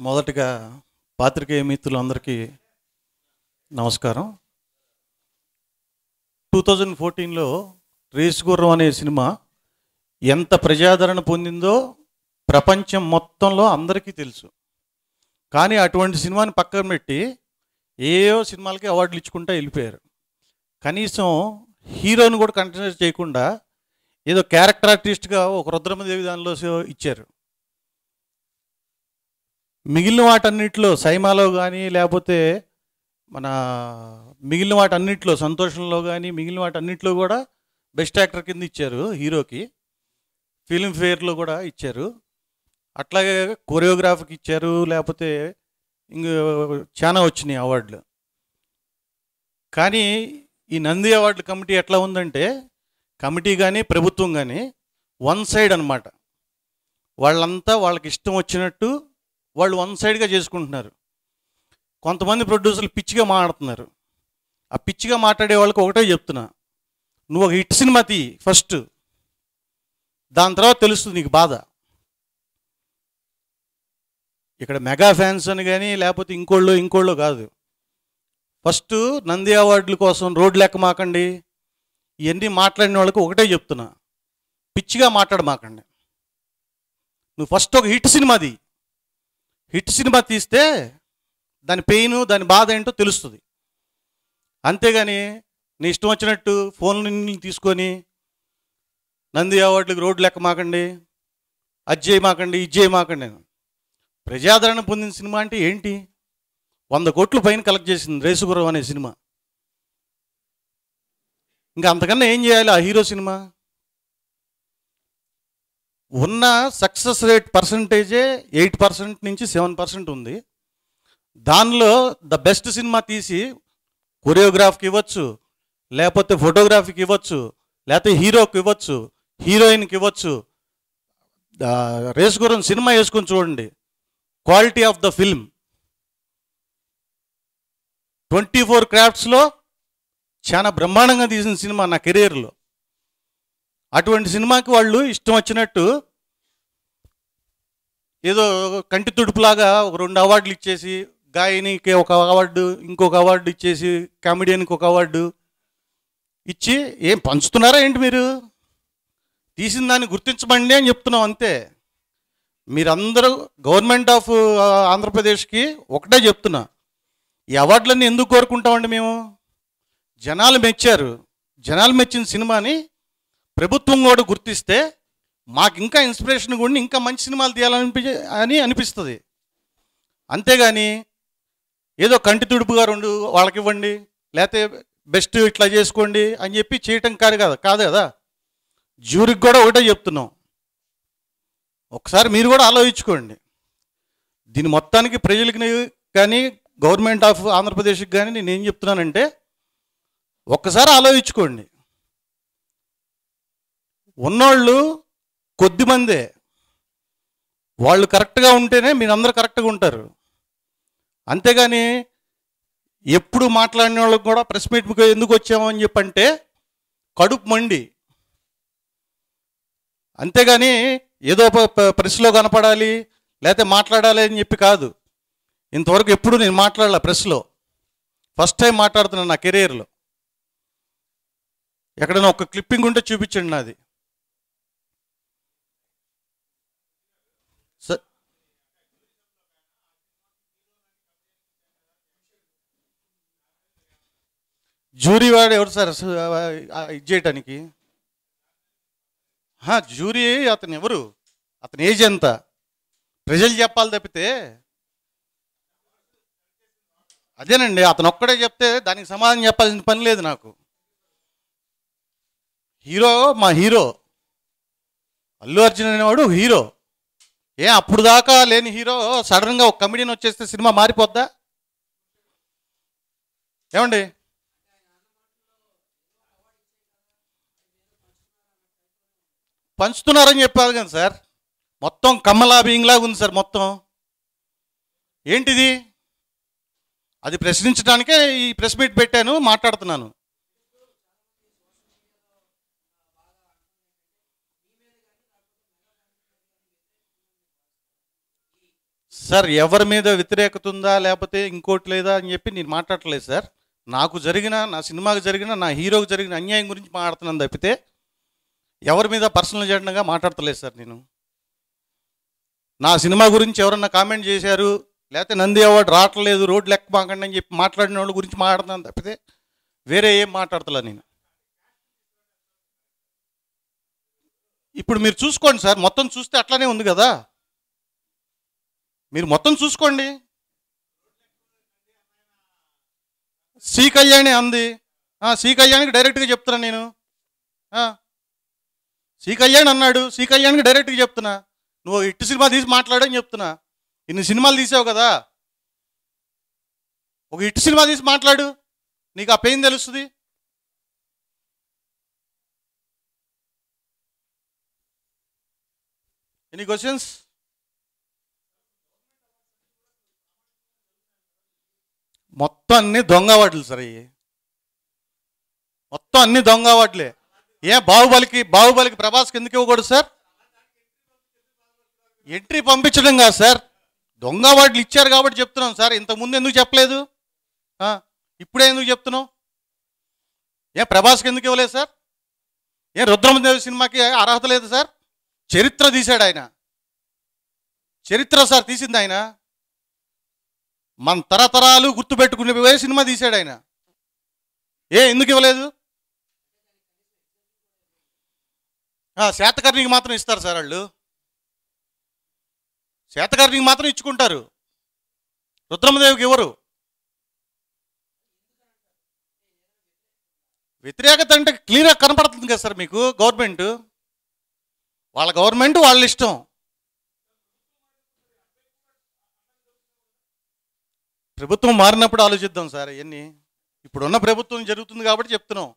మొదటగా పాత్రికేయ మిత్రులందరికీ నమస్కారం. టూ థౌజండ్ ఫోర్టీన్లో రేస్ గుర్రం అనే సినిమా ఎంత ప్రజాదరణ పొందిందో ప్రపంచం మొత్తంలో అందరికీ తెలుసు. కానీ అటువంటి సినిమాని పక్కన పెట్టి ఏయో సినిమాలకి అవార్డులు ఇచ్చుకుంటూ వెళ్ళిపోయారు. కనీసం హీరోని కూడా కంటిన్యూ చేయకుండా ఏదో క్యారెక్టర్ ఆర్టిస్ట్గా ఒక రుద్రమదేవి దానిలో ఇచ్చారు. మిగిలిన వాటన్నిటిలో సైమాలో కానీ లేకపోతే మన మిగిలిన వాటన్నిటిలో సంతోషంలో కానీ మిగిలిన వాటన్నిటిలో కూడా బెస్ట్ యాక్టర్ కింద ఇచ్చారు హీరోకి. ఫిలింఫేర్లో కూడా ఇచ్చారు. అట్లాగే కొరియోగ్రాఫర్కి ఇచ్చారు లేకపోతే ఇంక చాలా వచ్చినాయి అవార్డులు. కానీ ఈ నంది అవార్డు కమిటీ ఎట్లా ఉందంటే కమిటీ కానీ ప్రభుత్వం కానీ వన్ సైడ్ అన్నమాట. వాళ్ళంతా వాళ్ళకి ఇష్టం వచ్చినట్టు వాళ్ళు వన్ సైడ్గా చేసుకుంటున్నారు. కొంతమంది ప్రొడ్యూసర్లు పిచ్చిగా మాట్లాడుతున్నారు. ఆ పిచ్చిగా మాట్లాడే వాళ్ళకి ఒకటే చెప్తున్నా. నువ్వు ఒక హిట్ సినిమా తీ ఫస్ట్. దాని తర్వాత తెలుస్తుంది నీకు బాధ. ఇక్కడ మెగా ఫ్యాన్స్ అని కానీ లేకపోతే ఇంకోళ్ళు ఇంకోళ్ళు కాదు. ఫస్ట్ నంది అవార్డుల కోసం రోడ్లు లెక్క మాకండి. ఇవన్నీ మాట్లాడిన వాళ్ళకి ఒకటే చెప్తున్నా. పిచ్చిగా మాట్లాడమాకండి. నువ్వు ఫస్ట్ ఒక హిట్ సినిమాది హిట్ సినిమా తీస్తే దాని పెయిన్ దాని బాధ ఏంటో తెలుస్తుంది. అంతేగాని నీ ఇష్టం వచ్చినట్టు ఫోన్లు తీసుకొని నంది అవార్డులకు రోడ్లు లెక్క మాకండి అది చేయమాకండి ఇది చేయమాకండి ప్రజాదరణ పొందిన సినిమా అంటే ఏంటి? వంద కోట్లు పైన కలెక్ట్ చేసింది రేసుగురం అనే సినిమా. ఇంకా అంతకన్నా ఏం చేయాలి ఆ హీరో సినిమా? ఉన్న సక్సెస్ రేట్ పర్సంటేజే ఎయిట్ పర్సెంట్ నుంచి సెవెన్ పర్సెంట్ ఉంది. దానిలో ద బెస్ట్ సినిమా తీసి కొరియోగ్రాఫ్కి ఇవ్వచ్చు లేకపోతే ఫోటోగ్రఫీకి ఇవ్వచ్చు లేకపోతే హీరోకి ఇవ్వచ్చు హీరోయిన్కి ఇవ్వచ్చు ఆ, రేస్ గురం సినిమా వేసుకొని చూడండి. Quality of the film twenty four క్రాఫ్ట్స్లో చాలా బ్రహ్మాండంగా తీసిన సినిమా నా కెరీర్లో అటువంటి సినిమాకి వాళ్ళు ఇష్టం వచ్చినట్టు ఏదో కంటి తుడుపులాగా ఒక రెండు అవార్డులు ఇచ్చేసి గాయనికి ఒక అవార్డు ఇంకొక అవార్డు ఇచ్చేసి కామెడియన్కి ఒక అవార్డు ఇచ్చి ఏం పంచుతున్నారా ఏంటి మీరు? తీసిన దాన్ని గుర్తించమండి అని చెప్తున్నాం అంతే. మీరందరూ గవర్నమెంట్ ఆఫ్ ఆంధ్రప్రదేశ్కి ఒకటే చెప్తున్నా. ఈ అవార్డులన్నీ ఎందుకు కోరుకుంటామండి మేము? జనాలు మెచ్చారు. జనాలు మెచ్చిన సినిమాని ప్రభుత్వం కూడా గుర్తిస్తే మాకు ఇంకా ఇన్స్పిరేషన్ కూడా ఇంకా మంచి సినిమాలు తీయాలనిపి అని అనిపిస్తుంది. అంతేగాని ఏదో కంటి తుడుపుగా రెండు వాళ్ళకి ఇవ్వండి లేకపోతే బెస్ట్ ఇట్లా చేసుకోండి అని చెప్పి చేయటం కాదు కదా కాదు కదా. జ్యూరికి కూడా ఒకటే చెప్తున్నాం. ఒకసారి మీరు కూడా ఆలోచించుకోండి. దీని మొత్తానికి ప్రజలకి కానీ గవర్నమెంట్ ఆఫ్ ఆంధ్రప్రదేశ్కి కానీ నేను ఏం చెప్తున్నానంటే ఒక్కసారి ఆలోచించుకోండి. ఉన్నోళ్ళు కొద్దిమందే వాళ్ళు కరెక్ట్గా ఉంటేనే మీరందరూ కరెక్ట్గా ఉంటారు. అంతేగాని ఎప్పుడు మాట్లాడిన వాళ్ళకి కూడా ప్రెస్ మీట్కి ఎందుకు వచ్చామని చెప్పంటే కడుపు మండి. అంతేగాని ఏదో ప్రెస్లో కనపడాలి లేకపోతే మాట్లాడాలి అని చెప్పి కాదు. ఇంతవరకు ఎప్పుడు నేను మాట్లాడాల ప్రెస్లో. ఫస్ట్ టైం మాట్లాడుతున్నాను నా కెరీర్లో. ఎక్కడైనా ఒక క్లిప్పింగ్ ఉంటే చూపించండి నాది. జ్యూరీ వాడు ఎవరు సార్? ఇది చేయటానికి? జ్యూరీ అతను ఎవరు? అతని ఏజ్ ఎంత? ప్రజలు చెప్పాలి తప్పితే. అదేనండి అతను ఒక్కడే చెప్తే దానికి సమాధానం చెప్పాల్సిన పని లేదు నాకు. హీరో మా హీరో. అల్లు అర్జున్ అనేవాడు హీరో. ఏ అప్పుడు దాకా లేని హీరో సడన్గా ఒక కమెడియన్ వచ్చేస్తే సినిమా మారిపోద్దా? ఏమండి? పంచుతున్నారని చెప్పారు కదా సార్. మొత్తం కమ్మలా ఉంది సార్ మొత్తం. ఏంటిది? అది ప్రశ్నించడానికే ఈ ప్రెస్ మీట్ పెట్టాను మాట్లాడుతున్నాను. సార్ ఎవరి మీద వ్యతిరేకత ఉందా లేకపోతే ఇంకోటి లేదా అని చెప్పి నేను మాట్లాడట్లేదు సార్. నాకు జరిగిన నా సినిమాకు జరిగిన నా హీరోకి జరిగిన అన్యాయం గురించి మాట్లాడుతున్నాను తప్పితే ఎవరి మీద పర్సనల్ జెండగా మాట్లాడతలేదు సార్ నేను. నా సినిమా గురించి ఎవరన్నా కామెంట్ చేశారు లేకపోతే నంది అవార్డు రావట్లేదు రోడ్లు లెక్క మాకండి అని చెప్పి మాట్లాడిన వాళ్ళ గురించి మాట్లాడుతున్నాను తప్పితే వేరే ఏం మాట్లాడతలే నేను. ఇప్పుడు మీరు చూసుకోండి సార్ మొత్తం చూస్తే అట్లానే ఉంది కదా. మీరు మొత్తం చూసుకోండి. శ్రీ కళ్యాణి అంది. ఆ, డైరెక్ట్గా చెప్తున్నాను నేను. శ్రీ కళ్యాణ్ అన్నాడు. శ్రీ కళ్యాణ్కి డైరెక్ట్గా చెప్తున్నా. నువ్వు ఇట్టు సినిమా తీసి మాట్లాడని చెప్తున్నా. ఇన్ని సినిమాలు తీసావు కదా. ఒక ఇట్టు సినిమా తీసి మాట్లాడు. నీకు ఆ పెయిన్ తెలుస్తుంది. ఎనీ క్వశ్చన్స్ మొత్తం అన్ని దొంగ వాటిలు సార్ అయ్యి మొత్తం అన్ని దొంగ వాటిలే. ఏ బాహుబలికి బాహుబలికి ప్రభాస్కి ఎందుకు ఇవ్వకూడదు సార్? ఎంట్రీ పంపించడం కాదు సార్. దొంగ వాటిలు ఇచ్చారు కాబట్టి చెప్తున్నాం సార్. ఇంతకుముందు ఎందుకు చెప్పలేదు? ఇప్పుడే ఎందుకు చెప్తున్నావు ఏ ప్రభాస్కి ఎందుకు ఇవ్వలేదు సార్? ఏ రుద్రమదేవి సినిమాకి అర్హత లేదు సార్? చరిత్ర తీశాడు ఆయన. చరిత్ర సార్ తీసింది ఆయన. మన తరతరాలు గుర్తుపెట్టుకునే వేరే సినిమా తీశాడు ఆయన? ఏ ఎందుకు ఇవ్వలేదు ఆ, శాతకర్ణికి మాత్రం ఇస్తారు సార్ వాళ్ళు. శాతకర్ణికి మాత్రం ఇచ్చుకుంటారు. రుద్రమదేవికి ఇవ్వరు. వ్యతిరేకత అంటే క్లియర్గా కనపడుతుంది కదా సార్ మీకు గవర్నమెంట్. వాళ్ళ గవర్నమెంట్ వాళ్ళ ఇష్టం. ప్రభుత్వం మారినప్పుడు ఆలోచిద్దాం సార్ ఇవన్నీ. ఇప్పుడున్న ప్రభుత్వం జరుగుతుంది కాబట్టి చెప్తున్నాం.